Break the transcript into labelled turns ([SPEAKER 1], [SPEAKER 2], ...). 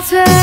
[SPEAKER 1] water.